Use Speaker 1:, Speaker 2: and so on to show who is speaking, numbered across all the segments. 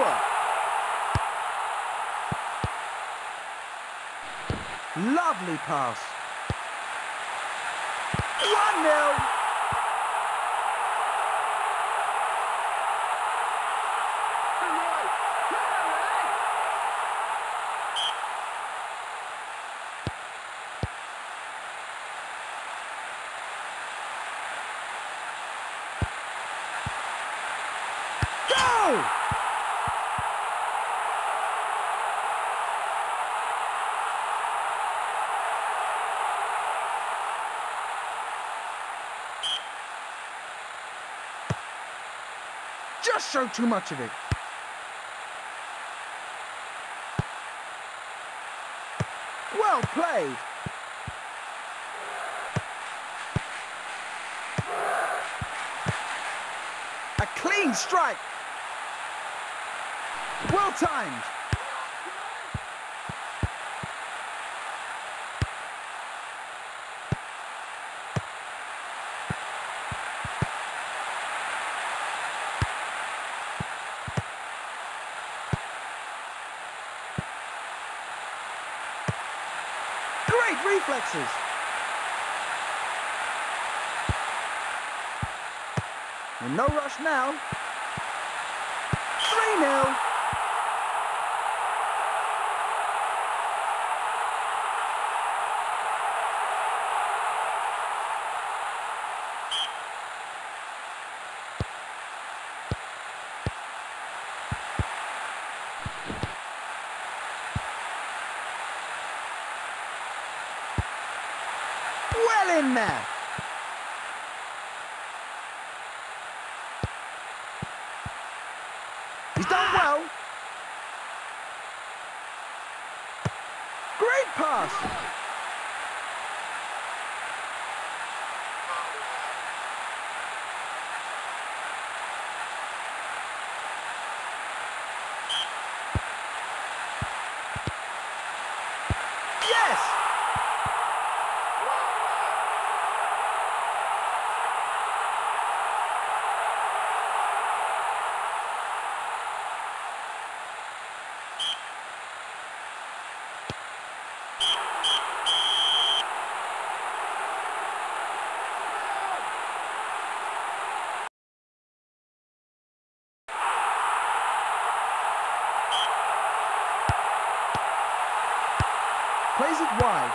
Speaker 1: work. Lovely pass. 1-0. Just show too much of it. Well played. A clean strike. Well timed. Great reflexes. And no rush now. 3-0. Well in there. He's done well. Great pass. Plays it wide.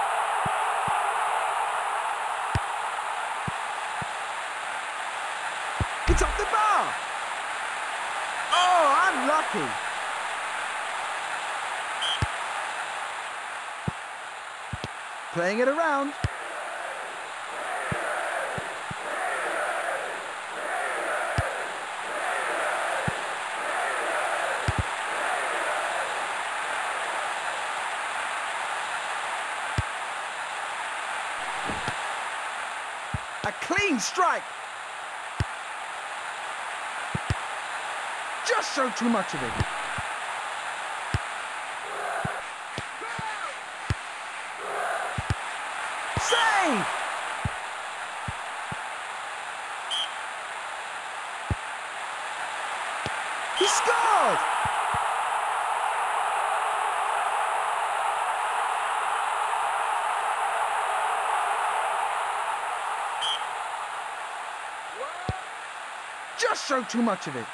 Speaker 1: It's off the bar. Oh, unlucky. Playing it around. Clean strike. Just show too much of it. Save! He scored! Just show too much of it.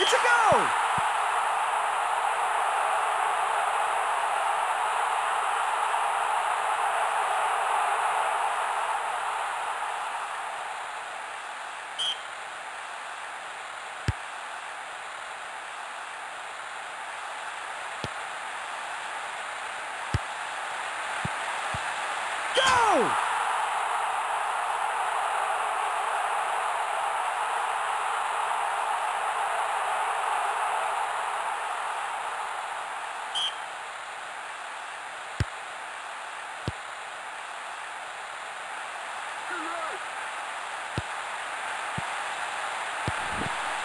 Speaker 1: It's a goal! Go!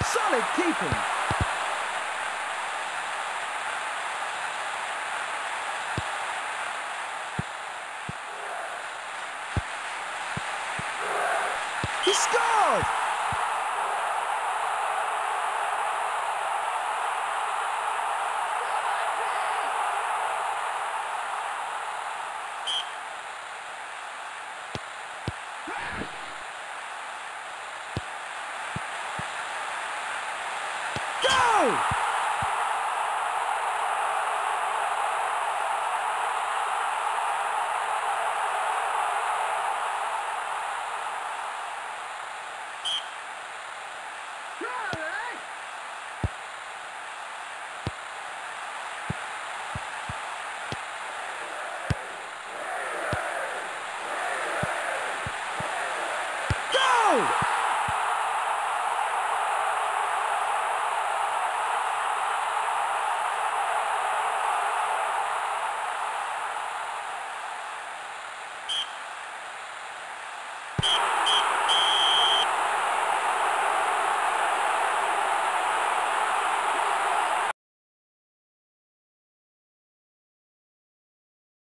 Speaker 1: Solid keeping. He scored! Go!